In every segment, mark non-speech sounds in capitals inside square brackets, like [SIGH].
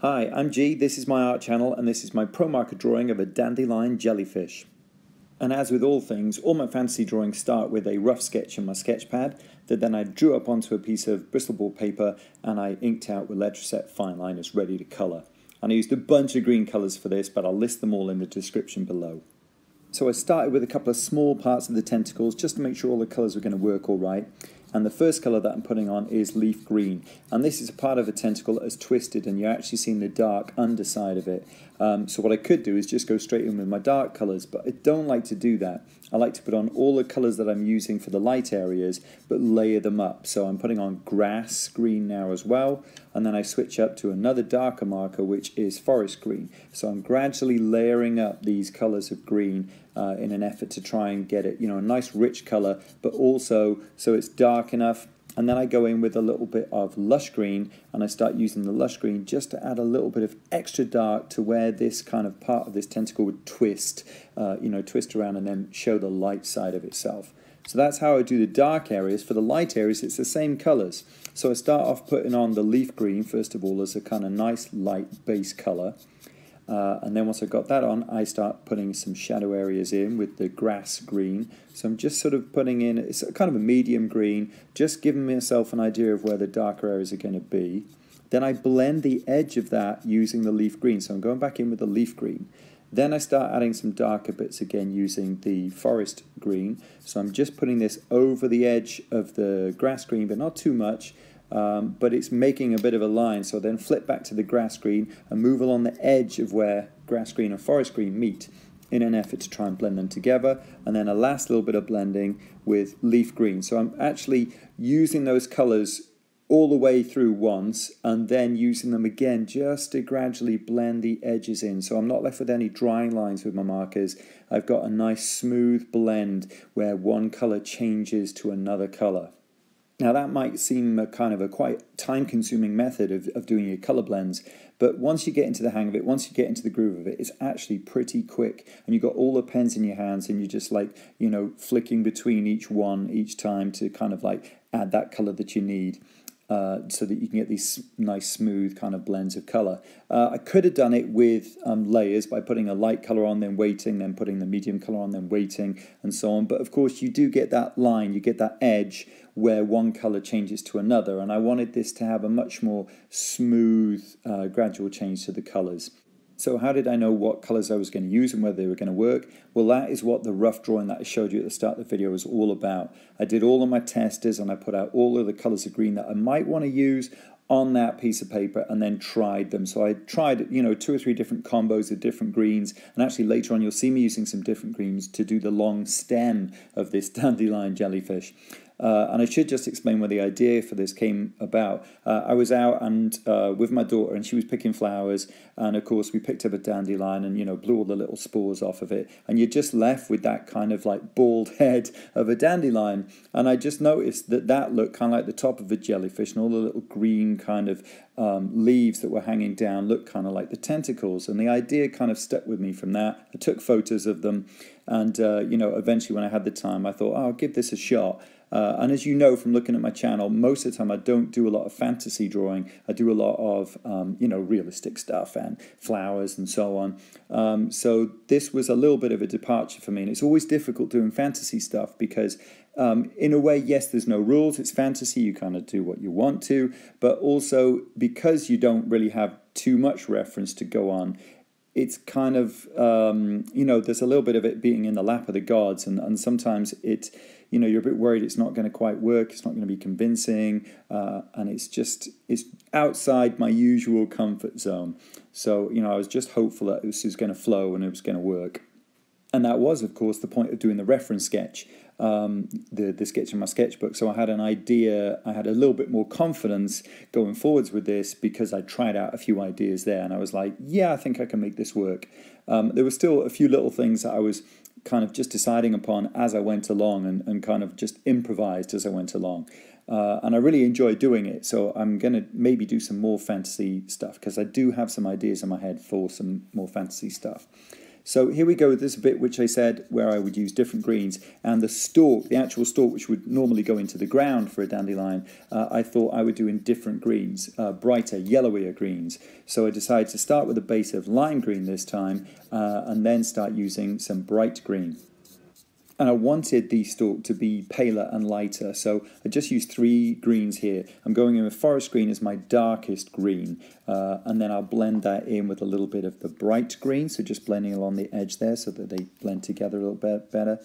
Hi, I'm G, this is my art channel, and this is my pro marker drawing of a dandelion jellyfish. And as with all things, all my fantasy drawings start with a rough sketch in my sketch pad that then I drew up onto a piece of Bristol board paper and I inked out with Letraset fine liners ready to colour. And I used a bunch of green colours for this, but I'll list them all in the description below. So I started with a couple of small parts of the tentacles just to make sure all the colours were going to work all right. And the first colour that I'm putting on is leaf green. And this is a part of a tentacle that is twisted and you're actually seeing the dark underside of it. Um, so what I could do is just go straight in with my dark colours, but I don't like to do that. I like to put on all the colours that I'm using for the light areas, but layer them up. So I'm putting on grass green now as well, and then I switch up to another darker marker, which is forest green. So I'm gradually layering up these colours of green uh, in an effort to try and get it, you know, a nice rich colour, but also so it's dark enough and then I go in with a little bit of lush green and I start using the lush green just to add a little bit of extra dark to where this kind of part of this tentacle would twist, uh, you know, twist around and then show the light side of itself. So that's how I do the dark areas. For the light areas, it's the same colors. So I start off putting on the leaf green, first of all, as a kind of nice light base color. Uh, and then once I've got that on, I start putting some shadow areas in with the grass green. So I'm just sort of putting in, it's kind of a medium green, just giving myself an idea of where the darker areas are going to be. Then I blend the edge of that using the leaf green. So I'm going back in with the leaf green. Then I start adding some darker bits again using the forest green. So I'm just putting this over the edge of the grass green, but not too much um, but it's making a bit of a line. So then flip back to the grass green and move along the edge of where grass green and forest green meet in an effort to try and blend them together. And then a last little bit of blending with leaf green. So I'm actually using those colors all the way through once and then using them again just to gradually blend the edges in. So I'm not left with any drying lines with my markers. I've got a nice smooth blend where one color changes to another color. Now that might seem a kind of a quite time-consuming method of, of doing your color blends, but once you get into the hang of it, once you get into the groove of it, it's actually pretty quick. And you've got all the pens in your hands and you're just like, you know, flicking between each one each time to kind of like add that color that you need. Uh, so that you can get these nice smooth kind of blends of color. Uh, I could have done it with um, layers by putting a light color on, then waiting, then putting the medium color on, then waiting, and so on. But of course, you do get that line, you get that edge where one color changes to another. And I wanted this to have a much more smooth, uh, gradual change to the colors. So how did I know what colors I was going to use and whether they were going to work? Well, that is what the rough drawing that I showed you at the start of the video was all about. I did all of my testers and I put out all of the colors of green that I might want to use on that piece of paper and then tried them. So I tried, you know, two or three different combos of different greens. And actually later on, you'll see me using some different greens to do the long stem of this [LAUGHS] dandelion jellyfish. Uh, and I should just explain where the idea for this came about. Uh, I was out and uh, with my daughter, and she was picking flowers, and of course we picked up a dandelion and you know blew all the little spores off of it, and you're just left with that kind of like bald [LAUGHS] head of a dandelion. And I just noticed that that looked kind of like the top of a jellyfish, and all the little green kind of um, leaves that were hanging down looked kind of like the tentacles. And the idea kind of stuck with me from that. I took photos of them, and uh, you know eventually when I had the time, I thought, oh, I'll give this a shot. Uh, and as you know from looking at my channel, most of the time I don't do a lot of fantasy drawing. I do a lot of, um, you know, realistic stuff and flowers and so on. Um, so this was a little bit of a departure for me. And it's always difficult doing fantasy stuff because um, in a way, yes, there's no rules. It's fantasy. You kind of do what you want to. But also, because you don't really have too much reference to go on, it's kind of, um, you know, there's a little bit of it being in the lap of the gods. And, and sometimes it you know you're a bit worried it's not going to quite work it's not going to be convincing uh, and it's just it's outside my usual comfort zone. So you know i was just hopeful that this was going to flow and it was going to work. And that was of course the point of doing the reference sketch um, the, the sketch in my sketchbook. So i had an idea i had a little bit more confidence going forwards with this because i tried out a few ideas there and i was like yeah i think i can make this work. Um, there were still a few little things that i was kind of just deciding upon as I went along and, and kind of just improvised as I went along. Uh, and I really enjoy doing it. So I'm going to maybe do some more fantasy stuff because I do have some ideas in my head for some more fantasy stuff. So here we go, with this bit which I said where I would use different greens, and the stalk, the actual stalk which would normally go into the ground for a dandelion, uh, I thought I would do in different greens, uh, brighter, yellowier greens. So I decided to start with a base of lime green this time, uh, and then start using some bright green and I wanted the stalk to be paler and lighter. So I just used three greens here. I'm going in with forest green as my darkest green, uh, and then I'll blend that in with a little bit of the bright green, so just blending along the edge there so that they blend together a little bit better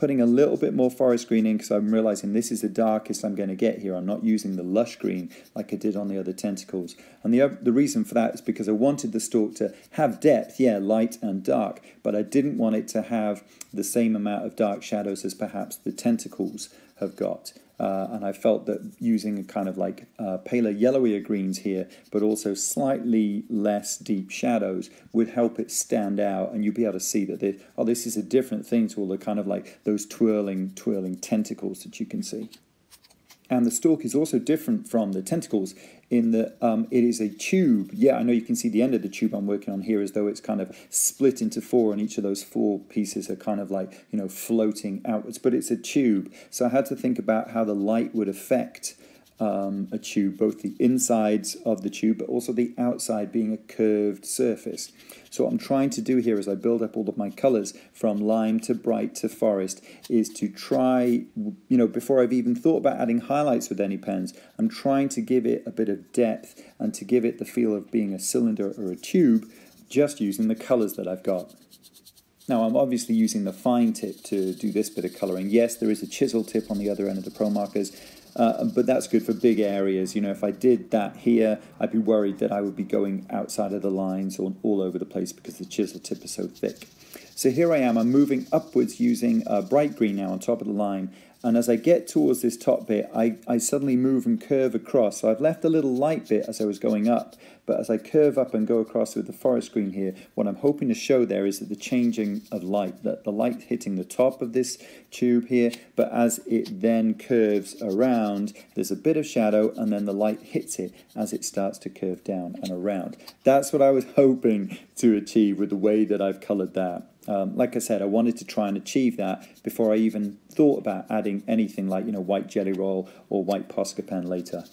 putting a little bit more forest green in because I'm realizing this is the darkest I'm going to get here. I'm not using the lush green like I did on the other tentacles. And the, the reason for that is because I wanted the stalk to have depth, yeah, light and dark, but I didn't want it to have the same amount of dark shadows as perhaps the tentacles have got. Uh, and I felt that using a kind of like uh, paler yellowier greens here, but also slightly less deep shadows, would help it stand out, and you'd be able to see that oh, this is a different thing to all the kind of like those twirling, twirling tentacles that you can see. And the stalk is also different from the tentacles in that um, it is a tube. Yeah, I know you can see the end of the tube I'm working on here as though it's kind of split into four, and each of those four pieces are kind of like, you know, floating outwards, but it's a tube. So I had to think about how the light would affect um, a tube, both the insides of the tube, but also the outside being a curved surface. So what I'm trying to do here as I build up all of my colors from lime to bright to forest is to try, you know, before I've even thought about adding highlights with any pens, I'm trying to give it a bit of depth and to give it the feel of being a cylinder or a tube just using the colors that I've got. Now I'm obviously using the fine tip to do this bit of colouring. Yes, there is a chisel tip on the other end of the Pro Markers, uh, but that's good for big areas. You know, if I did that here, I'd be worried that I would be going outside of the lines or all over the place because the chisel tip is so thick. So here I am, I'm moving upwards using a bright green now on top of the line and as I get towards this top bit, I, I suddenly move and curve across. So I've left a little light bit as I was going up, but as I curve up and go across with the forest green here, what I'm hoping to show there is that the changing of light, that the light hitting the top of this tube here, but as it then curves around, there's a bit of shadow and then the light hits it as it starts to curve down and around. That's what I was hoping to achieve with the way that I've colored that. Um, like I said, I wanted to try and achieve that before I even thought about adding anything like you know white Gelly Roll or white Posca pen later.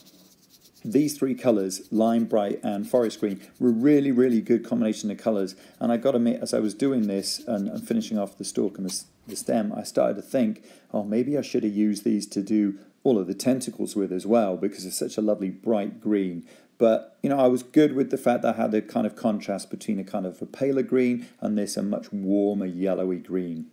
These three colours, lime bright and forest green, were really, really good combination of colours. And I got to admit, as I was doing this and, and finishing off the stalk and the, the stem, I started to think, oh, maybe I should have used these to do all of the tentacles with as well because it's such a lovely bright green. But you know, I was good with the fact that I had a kind of contrast between a kind of a paler green and this a much warmer yellowy green.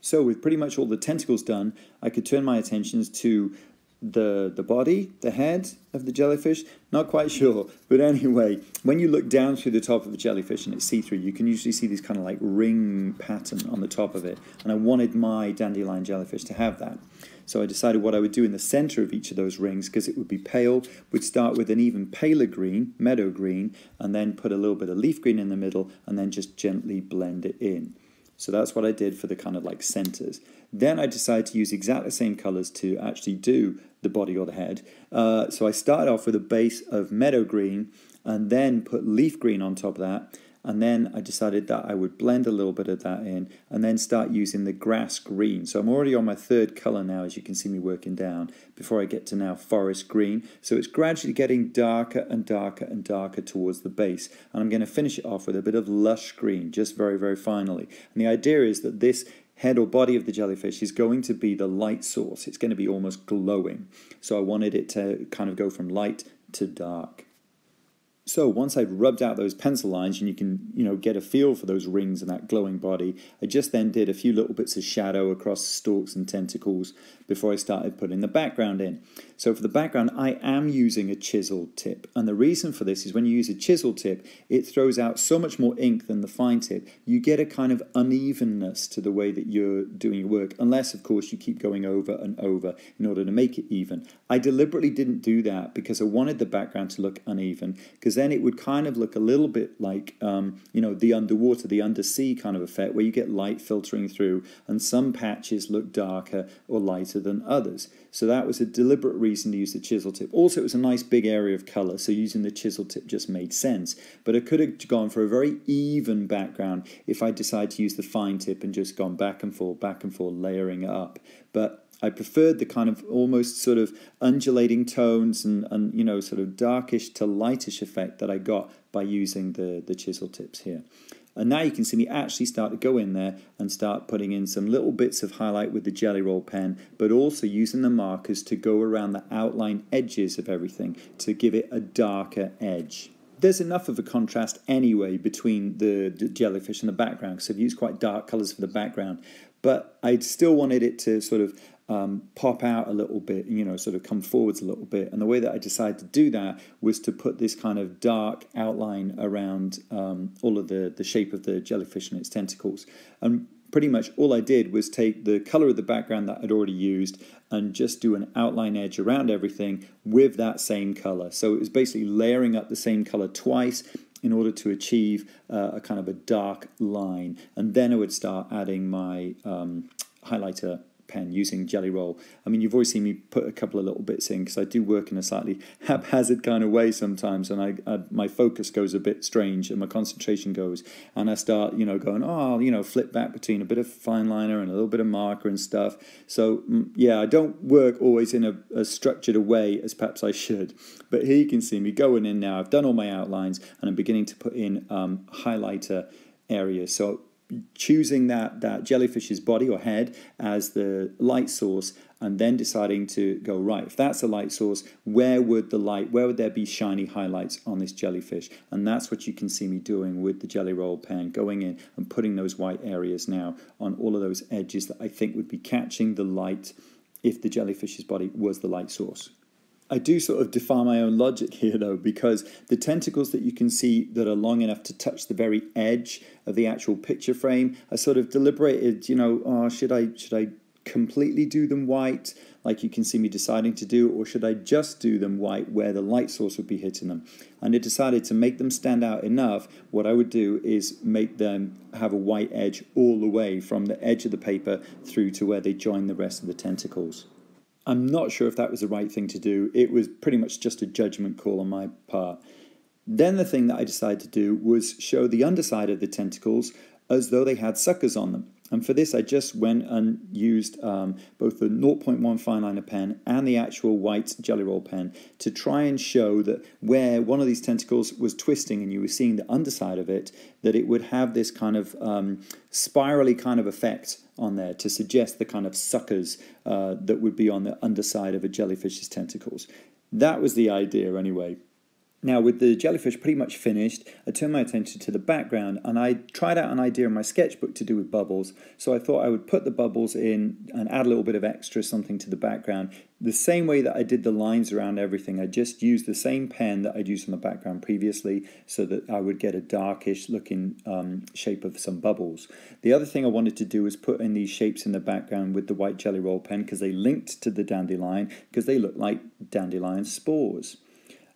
So with pretty much all the tentacles done, I could turn my attentions to the the body, the head of the jellyfish. Not quite sure, but anyway, when you look down through the top of the jellyfish and it's see-through, you can usually see this kind of like ring pattern on the top of it. And I wanted my dandelion jellyfish to have that. So I decided what I would do in the center of each of those rings, because it would be pale, would start with an even paler green, meadow green, and then put a little bit of leaf green in the middle, and then just gently blend it in. So that's what I did for the kind of like centers. Then I decided to use exactly the same colors to actually do the body or the head. Uh, so I started off with a base of meadow green and then put leaf green on top of that and then I decided that I would blend a little bit of that in and then start using the grass green. So I'm already on my third color now as you can see me working down before I get to now forest green. So it's gradually getting darker and darker and darker towards the base and I'm going to finish it off with a bit of lush green just very very finally. And the idea is that this head or body of the jellyfish is going to be the light source. It's going to be almost glowing. So I wanted it to kind of go from light to dark. So once I'd rubbed out those pencil lines and you can, you know, get a feel for those rings and that glowing body, I just then did a few little bits of shadow across stalks and tentacles before I started putting the background in. So for the background, I am using a chisel tip. And the reason for this is when you use a chisel tip, it throws out so much more ink than the fine tip. You get a kind of unevenness to the way that you're doing your work, unless, of course, you keep going over and over in order to make it even. I deliberately didn't do that because I wanted the background to look uneven, because then it would kind of look a little bit like, um, you know, the underwater, the undersea kind of effect where you get light filtering through and some patches look darker or lighter than others. So that was a deliberate reason to use the chisel tip. Also, it was a nice big area of color, so using the chisel tip just made sense. But I could have gone for a very even background if I decided to use the fine tip and just gone back and forth, back and forth, layering it up. But I preferred the kind of almost sort of undulating tones and, and you know sort of darkish to lightish effect that I got by using the, the chisel tips here. And now you can see me actually start to go in there and start putting in some little bits of highlight with the Gelly Roll pen, but also using the markers to go around the outline edges of everything to give it a darker edge. There's enough of a contrast anyway between the, the jellyfish and the background because I've used quite dark colours for the background, but I still wanted it to sort of um, pop out a little bit, you know, sort of come forwards a little bit. And the way that I decided to do that was to put this kind of dark outline around um, all of the, the shape of the jellyfish and its tentacles. And pretty much all I did was take the color of the background that I'd already used and just do an outline edge around everything with that same color. So it was basically layering up the same color twice in order to achieve uh, a kind of a dark line. And then I would start adding my um, highlighter pen using Gelly Roll. I mean, you've always seen me put a couple of little bits in because I do work in a slightly [LAUGHS] haphazard kind of way sometimes, and I, I, my focus goes a bit strange and my concentration goes, and I start you know going oh you know flip back between a bit of fine liner and a little bit of marker and stuff. So mm, yeah, I don't work always in a, a structured a way as perhaps I should, but here you can see me going in now. I've done all my outlines and I'm beginning to put in um, highlighter areas. So choosing that, that jellyfish's body or head as the light source and then deciding to go right if that's a light source where would the light where would there be shiny highlights on this jellyfish? And that's what you can see me doing with the Gelly Roll pen going in and putting those white areas now on all of those edges that I think would be catching the light if the jellyfish's body was the light source I do sort of defy my own logic here, though, because the tentacles that you can see that are long enough to touch the very edge of the actual picture frame are sort of deliberated. You know, oh, should I should I completely do them white, like you can see me deciding to do, or should I just do them white where the light source would be hitting them? And I decided to make them stand out enough. What I would do is make them have a white edge all the way from the edge of the paper through to where they join the rest of the tentacles. I'm not sure if that was the right thing to do. It was pretty much just a judgment call on my part. Then the thing that I decided to do was show the underside of the tentacles as though they had suckers on them. And for this, I just went and used um, both the 0.1 fine liner pen and the actual white Gelly Roll pen to try and show that where one of these tentacles was twisting and you were seeing the underside of it, that it would have this kind of um, spirally kind of effect on there to suggest the kind of suckers uh, that would be on the underside of a jellyfish's tentacles. That was the idea anyway. Now, with the jellyfish pretty much finished, I turned my attention to the background and I tried out an idea in my sketchbook to do with bubbles. So I thought I would put the bubbles in and add a little bit of extra something to the background. The same way that I did the lines around everything, I just used the same pen that I'd used on the background previously so that I would get a darkish looking um, shape of some bubbles. The other thing I wanted to do was put in these shapes in the background with the white Gelly Roll pen because they linked to the dandelion because they look like dandelion spores.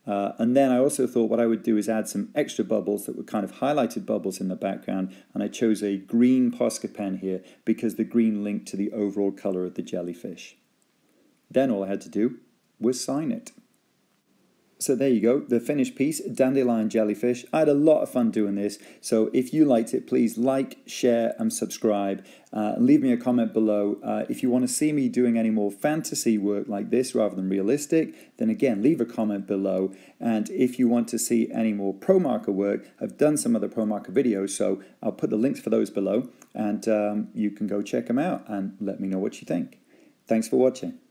Uh, and then I also thought what I would do is add some extra bubbles that were kind of highlighted bubbles in the background. And I chose a green Posca pen here because the green linked to the overall color of the jellyfish. Then all I had to do was sign it. So there you go, the finished piece, Dandelion Jellyfish. I had a lot of fun doing this, so if you liked it, please like, share and subscribe. Uh, leave me a comment below. Uh, if you want to see me doing any more fantasy work like this rather than realistic, then again, leave a comment below. And if you want to see any more ProMarker work, I've done some other ProMarker videos, so I'll put the links for those below, and um, you can go check them out and let me know what you think. Thanks for watching.